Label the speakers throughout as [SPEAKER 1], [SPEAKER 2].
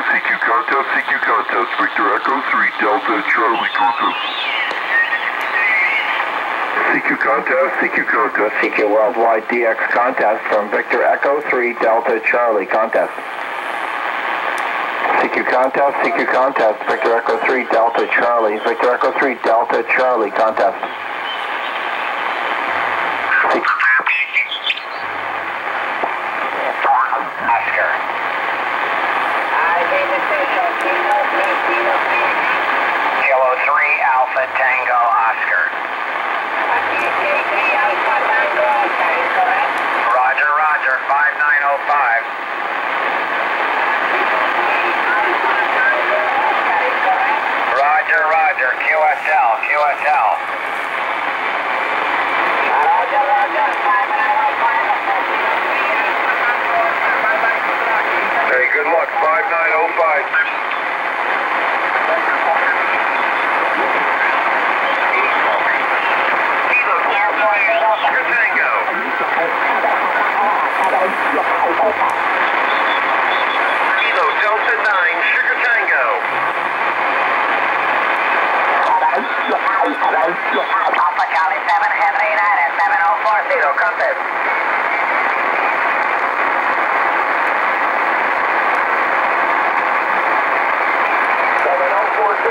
[SPEAKER 1] contest, CQ contest. Victor Echo 3 Delta Charlie contest. CQ contest, CQ contest.
[SPEAKER 2] CQ Worldwide DX contest from Victor Echo 3 Delta Charlie contest. CQ contest, CQ contest, Victor Echo 3 Delta Charlie, Victor Echo 3 Delta Charlie contest.
[SPEAKER 3] Oscar. Kilo 3 Alpha Tango Oscar. Roger, roger, 5905. Roger, roger, QSL, QSL.
[SPEAKER 1] Hey, good luck. 5905. Kilo Sugar Tango. Kilo Delta 9 Sugar Tango.
[SPEAKER 3] Alpha Charlie 7, Henry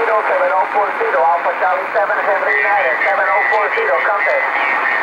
[SPEAKER 3] 7040, Alpha Charlie 7, Henry United, 7040, contact.